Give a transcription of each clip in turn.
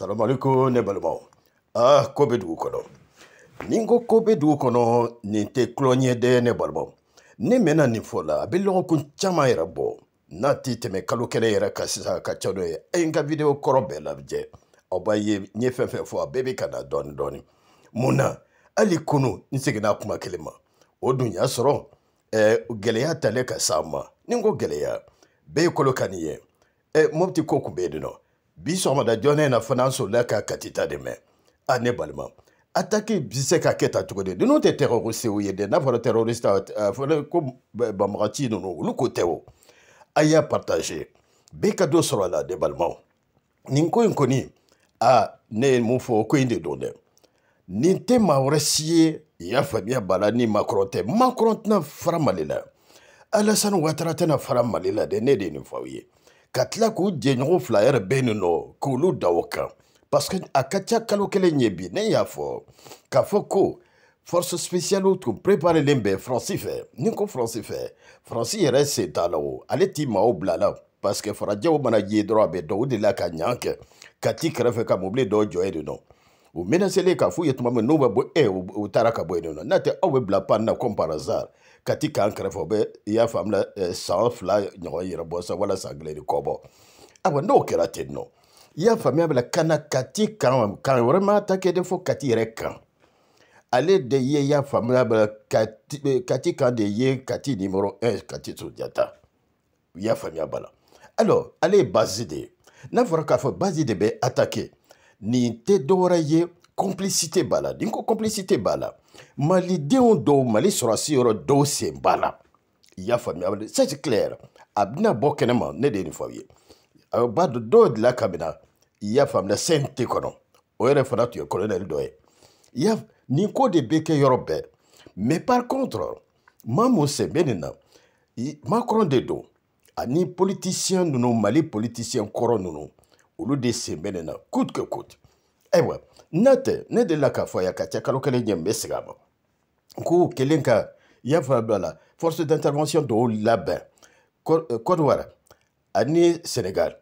salamaleku ne balimaw ah ko bɛ dugu kɔnɔ ni n ko ko bɛ dugu kɔnɔ nin tɛ tulonkɛ dɛ ne balimaw ne mɛnna nin fɔ la a bɛ lɔgɔkun caman yɛrɛ bɔ n'a tɛ tɛmɛ kalo kelen yɛrɛ kan sisan a ka ca n'o ye a ye n ka video kɔrɔ bɛɛ lajɛ aw b'a ye n ye fɛn fɛn fɔ a bɛɛ bɛ ka na dɔɔni dɔɔni mun na hali kunu n seginna kuma kelen ma o dun y'a sɔrɔ eh, gɛlɛya talen ka s'an ma ni n ko gɛlɛya bɛɛ ye kolo ka nin ye eh, mɔpti ko kun bɛ yen nɔ bi sɔgɔmada jɔnɛ in na fana an solila ka katita de mɛn a ne balima ataki bi se ka kɛ ta cogo di ninnu tɛ tɛgɛkosew ye dɛ n'a fɔra terroriste a fɔra ko banbagaci ninnu olu ko tɛ o a y'a partage bɛɛ ka dɔ sɔrɔ a la de balimaw nin ko in kɔni a ne ye mun fɔ o ko in de don dɛ nin tɛ maa wɛrɛ si ye i y'a faamuya b'a la ni makɔrɔn tɛ makɔrɔn tɛna fara mali la alasani watara tɛna fara mali la dɛ ne de ye nin fɔ aw ye ka tila k'u jɛɲɔgɔn fila yɛrɛ bɛ yen nɔ k'olu da o kan parce que a ka ca kalo kelen ye bi ne y'a fɔ k'a fɔ ko force spéciale tun préparelen bɛ faransi fɛ ni ko faransi fɛ faransi yɛrɛ sen t'a la o ale t'i maaw bila la paske farajɛw mana ye dɔrɔn a bɛ dɔn o de la ka ɲan kɛ ka t'i kɛrɛfɛ ka mobili dɔw jɔ ye de dɔn u menaselen k'a f'u ye tuma min n'u bɛ bɔ e u taara ka bɔ yen nɔ n'a tɛ aw bɛ bila pan na comme par hasard ka ti k'an kɛrɛfɛ u bɛ i y'a faamu la eh, san fila ɲɔgɔn yɛrɛ bɔ sa wala san kelen ni kɔ bɔ awa n'o kɛra ten nɔ i y'a faamuya bɛ la ka na kati kan kan wɛrɛ ma ta kɛ de fo kati yɛrɛ kan ale de ye i y'a faamuya bɛ la kati eh, kati kan de ye kati nimoro un eh, kati sojata u y'a faamuya bala alors ale ye base de ye n'a fɔra k'a fɔ base de bɛ attaquer nin tɛ dɔwɛrɛ ye complicité b'a la ni ko complicité b'a la malidenw dɔw mali sɔrɔsi yɔrɔ dɔw sen b'a la i y'a faamuya ça c'est clair a bɛna bɔ kɛnɛma ne de ye nin fɔ aw ye a b'a dɔn dɔw de la ka bɛna i y'a faamuya sɛn tɛ kɔnɔ o yɛrɛ fana tun ye kolonɛli dɔ ye i y'a nin ko de bɛ kɛ yɔrɔ bɛɛ mais par contre maa mun sen bɛ nin na makɔrɔ de don ani politisiyɛn ninnu mali politisiyɛn kɔrɔ ninnu olu de sen bɛ ne na cote que cote ayiwa n'a tɛ ne delila k'a fɔ a ye ka ca kalo kelen ɲɛ n bɛ segin a ma n k'u kelen ka yafa bila la force d'intervention dɔw labɛn kɔdiwara ani senegal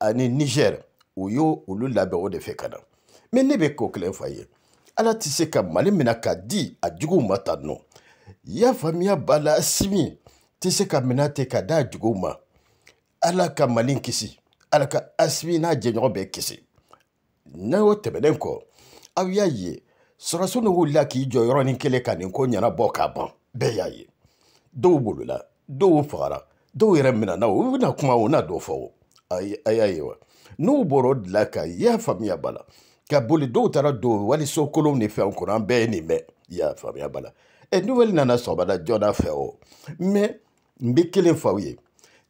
ani niger u y'o olu labɛn o de fɛ ka na mɛ ne bɛ ko kelen fa ye ala tɛ se ka mali mina ka di a juguw ma tan nɔ y'a faamuya b'a la simi tɛ se ka mina ten ka da a juguw ma ala ka mali kisi ala ka asimi n'a jɛɲɔgɔn bɛɛ kisi n'a y'o tɛmɛnen kɔ aw y'a ye sɔrɔso dɔ wulila k'i jɔ yɔrɔnin kelen ka nin ko ɲɛnabɔ k'a ban bɛɛ y'a ye dɔw bolola dɔw fagara dɔw yɛrɛ minɛna o bɛna kuma o na dɔ fɔ o a y'a ye wa n'u bɔr'o de la ka y'a faamuya ba la ka boli dɔw taara don waliso kolonw ni fɛnw kɔnɔ an bɛɛ ye nin mɛn y'a faamuya ba la ɛ nowɛli nana sɔgɔmada joona fɛ o mɛ n bɛ kelen faw ye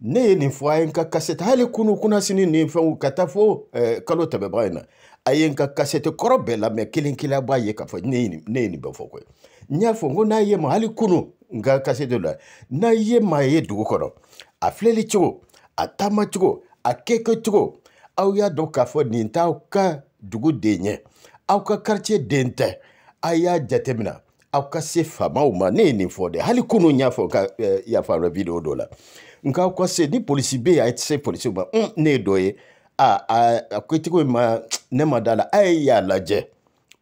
ne ye nin fɔ a ye n ka kasɛti hali kunu kunnasini ni fɛnw ka taa fo eh, kalo tɛmɛbaga in na a ye n ka kasɛti kɔrɔ bɛɛ lamɛn kelen kelen b'a ye k'a fɔ ne ye nin ne ye nin bɛɛ fɔ koyi n y'a fɔ n ko n'a ye ma hali kunu n ka kasɛti la n'a ye maa ye dugu kɔnɔ a filɛli cogo a taama cogo a kɛkɛ cogo aw y'a dɔn k'a fɔ nin t'aw ka dugu den ye aw ka quartier den tɛ a y'a jateminɛ aw ka se faamaw ma ne ye nin fɔ dɛ hali kunu n y'a fɔ ka eh, yafa dɔ video dɔ la nka aw ka se ni polisi bɛ yen a tɛ se polisi ma un ne ye dɔ ye a a kotigiw in ma ne ma da la a ye y'a lajɛ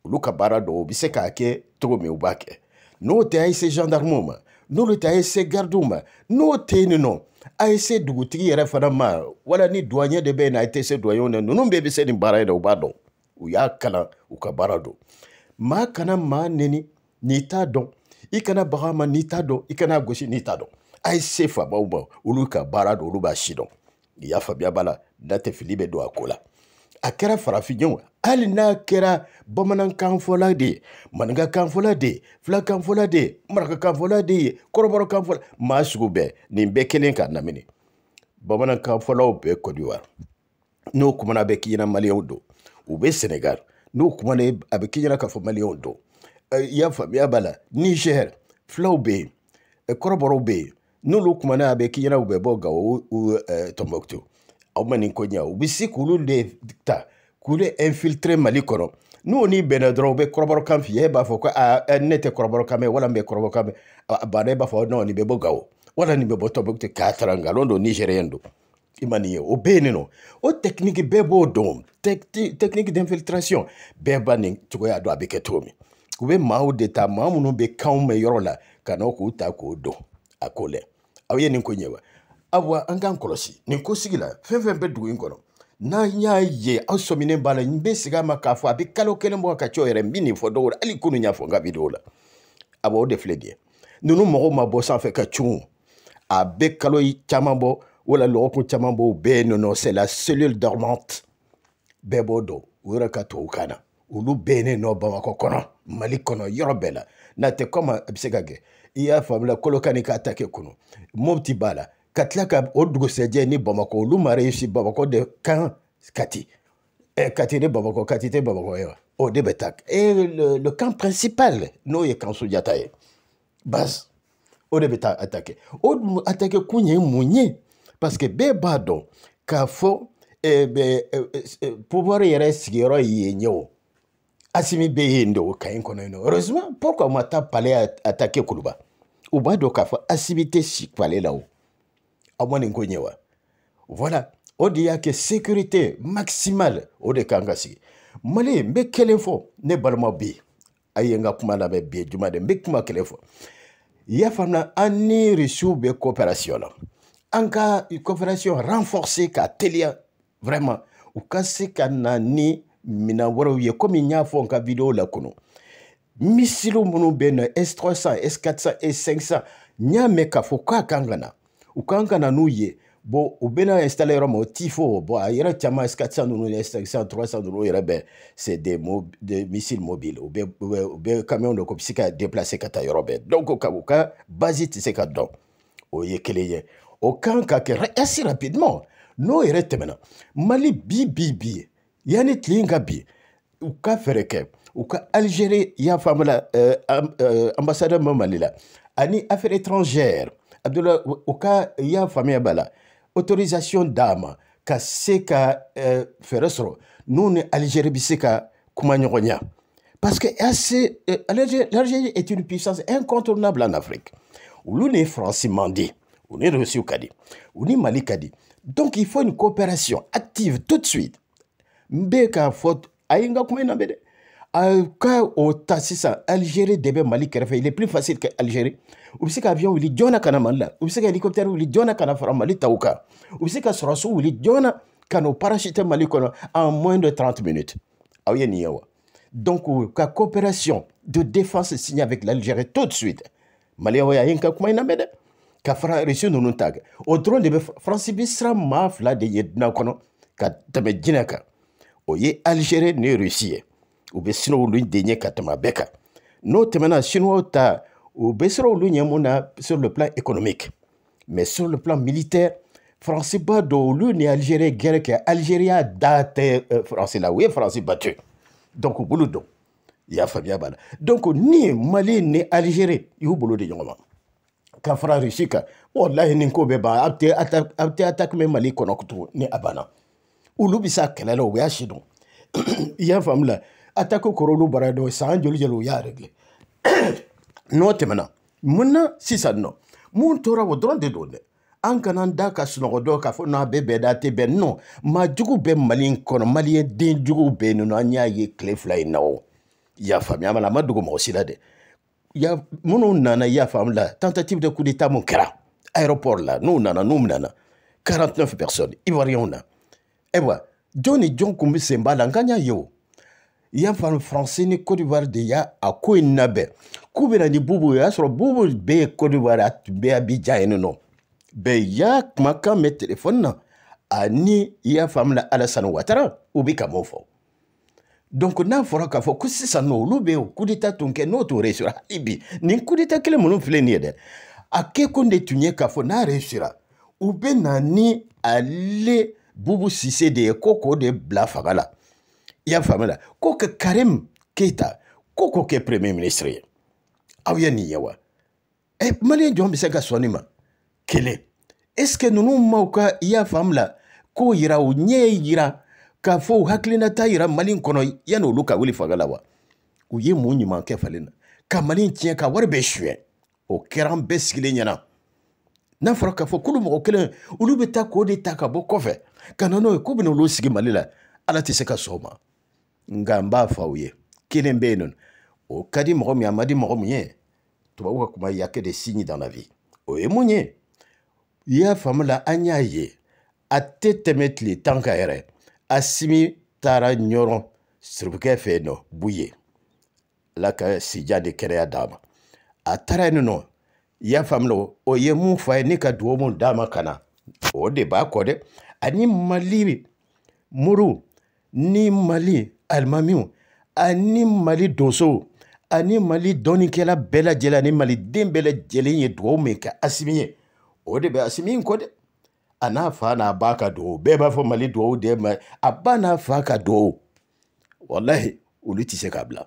olu ka baara dɔw u bɛ se k'a kɛ cogo min u b'a kɛ n'o tɛ a ye se gendarmew ma n'olu tɛ a ye se gardiw ma n'o tɛ yen nin nɔ a ye se dugutigi yɛrɛ fana ma wala ni duwaɲɛ de bɛ yen na a tɛ se duwaɲɛw na ninnu bɛɛ bɛ se nin baara in na u b'a dɔn u y'a kalan u ka baara don maa kana maa neni n'i t'a dɔn i kana baga ma n'i t'a dɔn i kana gosi n'i t'a dɔn a ye se fabaw ma olu ka baara don olu b'a si dɔn i y'a faamuya b'a la da tɛ fili bɛ don a ko la a kɛra farafinɲɛw hali n'a kɛra bamanankanfɔla de ye maninkakanfɔla de ye filakanfɔla de ye marakakanfɔla de ye kɔrɔbɔrɔkanfɔla maa sugu bɛɛ nin bɛɛ kelen k'a lamini bamanankanfɔlaw bɛɛ kɔdiwari n'o kumana a bɛ k'i ɲɛna maliyɛnw don u bɛ senegal n'o kumana a bɛ k'i ɲɛna k'a fɔ maliyɛnw don i y'a faamuya b'a la niger fulaw bɛ yen kɔrɔbɔrɔw bɛ yen n'olu kumana a bɛ k'i ɲɛna u bɛ bɔ gawo tɔnbɔkutu aw ma nin ko ɲɛ u bɛ se k'olu de ta k'u de infiltre mali kɔnɔ n'o ni bɛnna dɔrɔn u bɛ kɔrɔbɔrɔkan f'i ye e b'a fɔ ko ne tɛ kɔrɔbɔrɔkan mɛn wala n bɛ kɔrɔbɔrɔkan mɛn a banna e b'a fɔ nɔn nin bɛ bɔ gawo wala nin bɛ bɔ tɔnbɔkutu k'a tara nkalon don nizeriyɛn don i ma nin ye o bɛɛ ye nin nɔ o tɛkiniki bɛɛ b'o dɔn tɛkiniki d'infiltration bɛɛ ba nin cogoya dɔn a bɛ kɛ cogo min u bɛ maaw de ta maa minnu bɛ kanw mɛn yɔrɔ la ka n'o k'u ta k'o dɔn a ko lɛ aw ye nin ko ɲɛ wa awa an k'an kɔlɔsi nin ko sigi la fɛn fɛn bɛ dugu in kɔnɔ n'an y'a ye aw sɔminen b'a la n bɛ segin a ma k'a fɔ a bɛ kalo kelen bɔ ka cɔ yɛrɛ n bɛ nin fɔ dɔw la hali kunu y'a fɔ n ka video la awa o de filɛ nin ye ninnu mɔgɔw ma bɔ sanfɛ ka cun a bɛ kalo caman bɔ wala lɔgɔkun caman b'o bɛɛ ye nɔnɔ c'est la cellule dormante bɛɛ b'o dɔn u yɛrɛ ka tubabu kan na olu bɛɛ ne nɔ bamakɔ kɔnɔ mali kɔnɔ yɔrɔ bɛɛ la n'a tɛ kɔma a bɛ se ka kɛ i y'a faamula kolokani k'a ta kɛ kunu mopti b'a la ka tila ka o dugusɛjɛ ni bamakɔ olu ma reyisi bamakɔ de kan kati eh, kati ni bamakɔ kati tɛ bamakɔ ye wa o de bɛ taa e le, le camp principal n'o ye kanso jata ye basi o de bɛ taa atake o dun atake kun ye mun ye parce que bɛɛ b'a dɔn k'a fɔ eh, bɛ- eh, eh, eh, pouvoir yɛrɛ sigiyɔrɔ ye yen ye o asimi bɛ yen de o kaɲi kɔnɔ yen nɔ heureusement pourquoi u ma taa palais a- attaquer kuluba u b'a dɔn k'a fɔ asimi tɛ si palais la o aw ma nin ko ɲɛ wa voilà o de y'a kɛ sécurité maximale o de kan ka sigi mali n bɛ kelen fɔ ne balimaw bɛ yen a ye n ka kuma labɛn bi ye juma de n bɛ kuma kelen fɔ i y'a faamuya an ni risiw bɛ coopération la an ka coopération renforcer k'a teliya vraiment u ka se ka na ni minɛn wɛrɛw ye komi n y'a fɔ n ka video la kunu misiliw minnu bɛ yen nɔ S300 S400 S500 n y'a mɛn k'a fɔ k'a kan ka na u kan ka na n'u ye bon u bɛna installer yɔrɔ ma o tifo bon a yɛrɛ caman s400 ninnu ni s500 300 ninnu yɛrɛ bɛɛ c'est des mo des missiles mobiles u bɛ u bɛ u bɛ camion dɔ ko bɛ se ka déplacer ka taa yɔrɔ bɛɛ donc ka u ka base tɛ se ka dɔn o ye kelen ye o kan ka kɛ assez rapidement n'o yɛrɛ tɛmɛna mali bi bi bi yanni tile in ka bi u ka fɛɛrɛ kɛ u ka alizeri y'a faamula eh, eh, ambasadɛr ma mali la ani affaire étrangère abdula u ka y'a faamuya b'a la autorisation d'a ma ka se ka eh, fɛɛrɛ sɔrɔ n'u ni alizeri bɛ se ka kuma ɲɔgɔnya parce que l'Algérie est une puissance incontournable en Afrique olu ni faransi man di u ni rusiw ka di u ni mali ka di donc il faut une coopération active tout de suite n bɛ k'a fɔ a ye n ka kuma in lamɛn dɛ a ka o ta sisan algérie de bɛ mali kɛrɛfɛ il est plus facile que algérie u bɛ se ka avion wuli joona ka na mali la u bɛ se ka hélicoptère wuli joona ka na fara mali taw kan u bɛ se ka sɔrɔso wuli joona ka n'o parachute mali kɔnɔ en moins de 30 minutes aw ye nin ye wa donc ka coopération de défense signe avec l'algérie tout de suite maliya o y'a ye n ka kuma in lamɛn dɛ ka fara risi ninnu ta kɛ o dɔrɔn de bɛ faransi bi sira maa fila de ye dunan kɔnɔ ka tɛmɛ jinɛ kan o ye alizere ni risi ye u bɛ siran olu de ɲɛ ka tɛmɛ bɛɛ kan n'o tɛmɛna sinuwaw ta u bɛ siran olu ɲɛ mun na sur le plan économique mais sur le plan militaire faransi ba dɔ olu ni alizere gɛrɛ kɛ alizeriya da tɛ faransi la u ye faransi battu donc u bolo dɔn i y'a faamuya b'a la donc ni mali ni algérie i y'u bolo de ɲɔgɔn ma ka fara russie kan walahi nin ko bɛ ban a tɛ a tɛ attaque mɛ mali kɔnɔ tugun ni a banna olu bɛ se a kɛlɛ la u y'a si dɔn i y'a faamu la attaque kɔrɔ olu bara dɔn san joli joli u y'a régler n'o tɛmɛna mun na sisan nɔ mun tora o dɔrɔn de don dɛ an kana n da ka sunɔgɔ dɔ k'a fɔ n'a bɛ bɛɛ da tɛ bɛn nɔ maa jugu bɛ mali in kɔnɔ maliyɛn den juguw bɛ yen nɔ an y'a ye tile fila in na o y'a faamuya ma la a ma dogo mɔgɔ si la dɛ ya minnu nana y'a faamu la tentative de coup d'état mun kɛra aéroport la n'u nana n'u minɛna 49 personnes ivoiriyɛnw na ayiwa jɔn ni jɔn kun bɛ senba la n ka n y'a ye o i y'a faamu faransi ni cote d'ivoire de y'a a ko in labɛn k'u bɛna ni bubu o y'a sɔrɔ bubu bɛɛ ye cote d'ivoire a tun bɛ abijan yen nɔ bɛɛ y'a kumakan mɛn telefɔni na ani i y'a faamu la alasani watara u bɛ ka m'o fɔ donc n'a fɔra k'a fɔ ko sisan nɔ olu bɛ kudeta tun kɛ n'o t'o resira hali bi nin kudeta kelen minnu filɛ nin ye dɛ a kɛkun de tun ye k'a fɔ n'a resira u bɛ na ni ale bubu sise de ye ko k'o de bila faga la i y'a faamu la ko ka karim keyita ko k'o kɛ premier ministre ye aw ye nin ye wa ɛ maliyɛn jɔn bɛ se ka sɔn nin ma kelen ɛsike ninnu maw ka i y'a faamu la k'o yira u ɲɛ yira k'a fɔ u hakilinata yira mali in kɔnɔ yanni olu ka wuli fanga la wa u ye mun ɲuman kɛ falen na ka mali in tiɲɛ ka wari bɛɛ suyɛ o kɛra an bɛɛ sigilen ɲɛna n'a fɔra k'a fɔ k'olu mɔgɔ kelen olu bɛ taa k'o de ta ka bɔ kɔfɛ ka na n'o ye k'u bɛna olu sigi mali la ala tɛ se ka sɔn o ma nka n b'a fɔ aw ye kelen bɛ yen nɔ o ka di mɔgɔ min a ma di mɔgɔ min ye tubabu ka kuma il y a que des signes dans la vie o ye mun ye i y'a faamu la an y'a ye a tɛ tɛmɛ tile tan kan yɛrɛ asimi taara ɲɔrɔn siribukɛ fɛ yen nɔ bu ye ala ka sija ni kɛnɛya d'a ma a taara yen nɔ i y'a faamu la o ye mun fa ye ne ka dugawu mun d'a ma ka na o de b'a kɔ dɛ ani mali muru ni mali alimamiw ani mali donsow ani mali dɔɔninkɛla bɛɛ lajɛlen ani maliden bɛɛ lajɛlen ye dugawu min kɛ asimi ye o de bɛ asimi in kɔ dɛ a n'a fa n'a ba ka dugawu bɛɛ b'a fɔ mali dugawu de ma a ba n'a fa ka dugawu walahi olu tɛ se k'a bila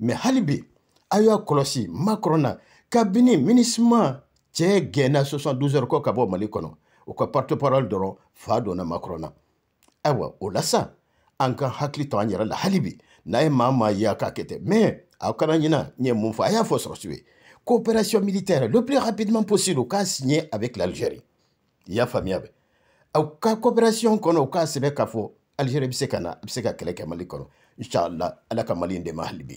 mɛ hali bi aw y'a kɔlɔsi makɔrɔn na kabini minisiman cɛ gɛnna 72 heures kɔ ka bɔ mali kɔnɔ u ka porte parole dɔrɔn fa donna makɔrɔn na ayiwa o la sa an ka hakili to an yɛrɛ la hali bi n'a ye maa maa ye a k'a kɛ tɛ mɛ aw kana ɲina n ye mun fɔ a y'a fɔ sɔrɔsiw ye coopération militaire le plus rapidement possible k'a signé avec l'algérie i y'a faamuya bɛ aw ka coopération kɔnɔ u k'a sɛbɛ k'a fɔ algérie bɛ se ka na a bɛ se ka kɛlɛ kɛ mali kɔnɔ inchallah ala ka mali in dɛmɛ hali bi